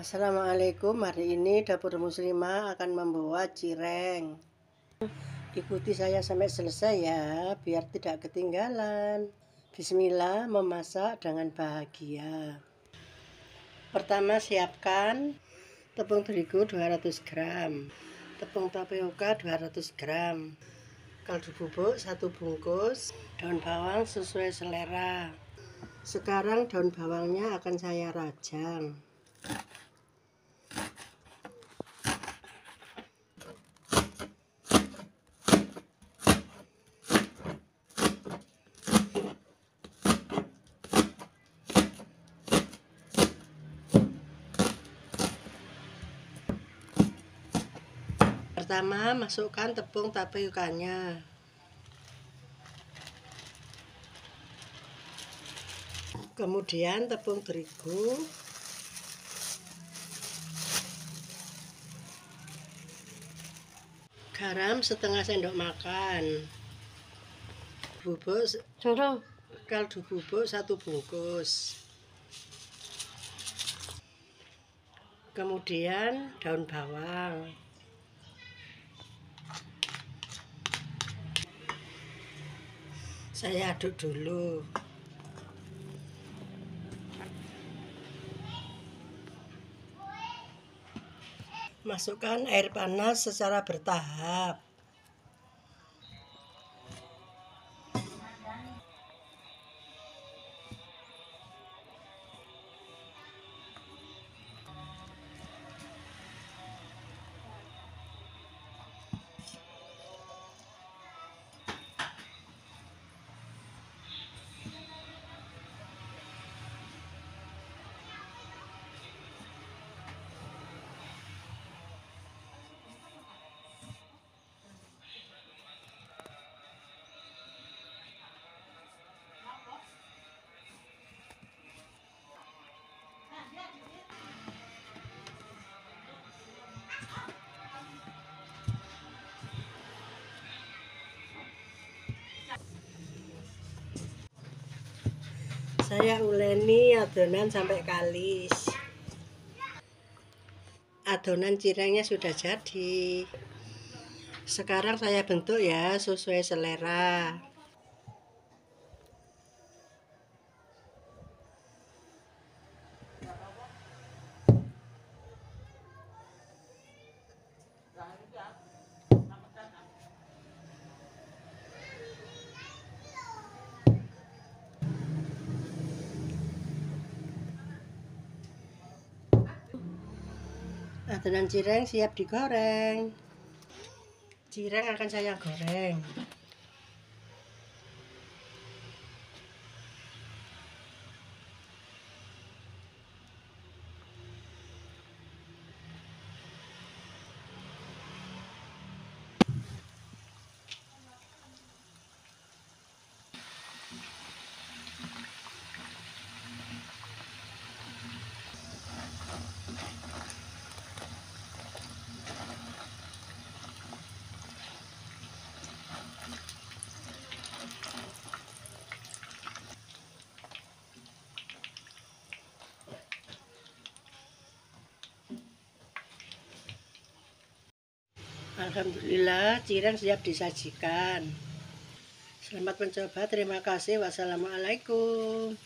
Assalamualaikum, hari ini dapur muslimah akan membuat cireng. Ikuti saya sampai selesai ya, biar tidak ketinggalan. Bismillah, memasak dengan bahagia. Pertama siapkan tepung terigu 200 gram Tepung tapioka 200 gram Kaldu bubuk 1 bungkus Daun bawang sesuai selera. Sekarang daun bawangnya akan saya rajang Pertama, masukkan tepung tapiokanya. Kemudian tepung terigu. Garam setengah sendok makan. Bubuk kaldu bubuk satu bungkus. Kemudian daun bawang. Saya aduk dulu. Masukkan air panas secara bertahap saya uleni adonan sampai kalis. Adonan cirengnya sudah jadi. Sekarang saya bentuk ya sesuai selera adonan cireng siap digoreng. Cireng akan saya goreng Alhamdulillah cireng siap disajikan. Selamat mencoba, terima kasih. Wassalamualaikum